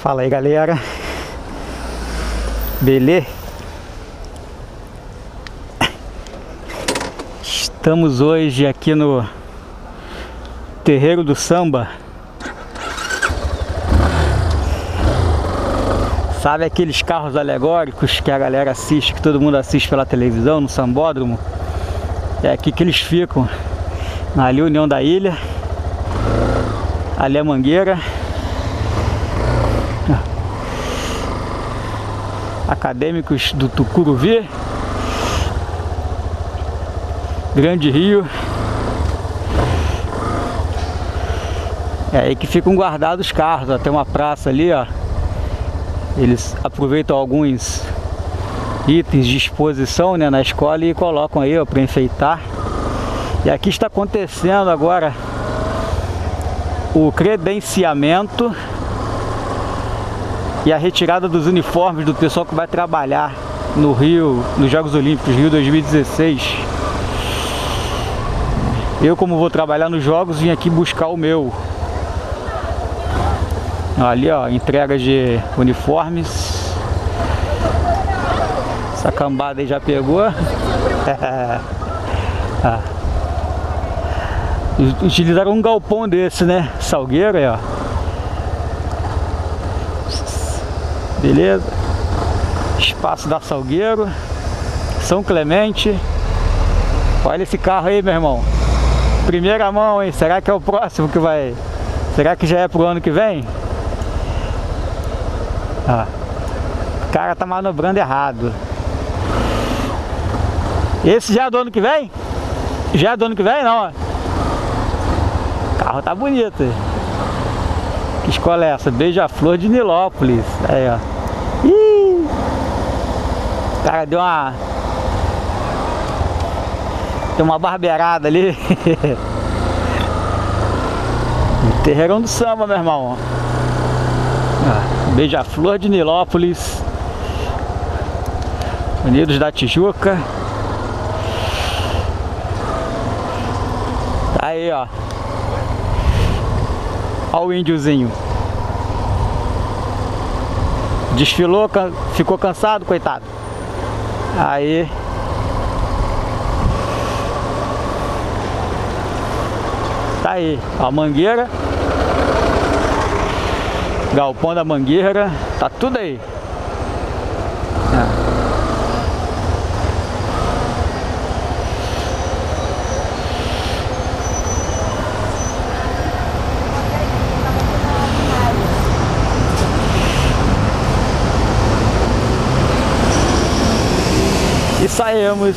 Fala aí galera Beleza? Estamos hoje aqui no Terreiro do Samba Sabe aqueles carros alegóricos que a galera assiste, que todo mundo assiste pela televisão, no sambódromo? É aqui que eles ficam Ali União da Ilha Ali a Mangueira acadêmicos do Tucuruvi, Grande Rio. É aí que ficam guardados os carros, ó. tem uma praça ali, ó. Eles aproveitam alguns itens de exposição né, na escola e colocam aí para enfeitar. E aqui está acontecendo agora o credenciamento e a retirada dos uniformes do pessoal que vai trabalhar no Rio, nos Jogos Olímpicos Rio 2016. Eu, como vou trabalhar nos Jogos, vim aqui buscar o meu. Ali, ó, entrega de uniformes. Essa cambada aí já pegou. ah. Utilizaram um galpão desse, né? Salgueiro aí, ó. Beleza? Espaço da Salgueiro, São Clemente. Olha esse carro aí, meu irmão. Primeira mão, hein? Será que é o próximo que vai... Será que já é pro ano que vem? Ah, o cara tá manobrando errado. Esse já é do ano que vem? Já é do ano que vem? Não, O carro tá bonito. Que escola é essa? Beija-Flor de Nilópolis. Aí, ó. Ih! O cara deu uma... Deu uma barbeirada ali. Terreirão do samba, meu irmão. Beija-Flor de Nilópolis. Unidos da Tijuca. Aí, ó. Olha o índiozinho. Desfilou, ficou cansado, coitado. Aí. Tá aí, a mangueira. Galpão da mangueira, tá tudo aí. É. saímos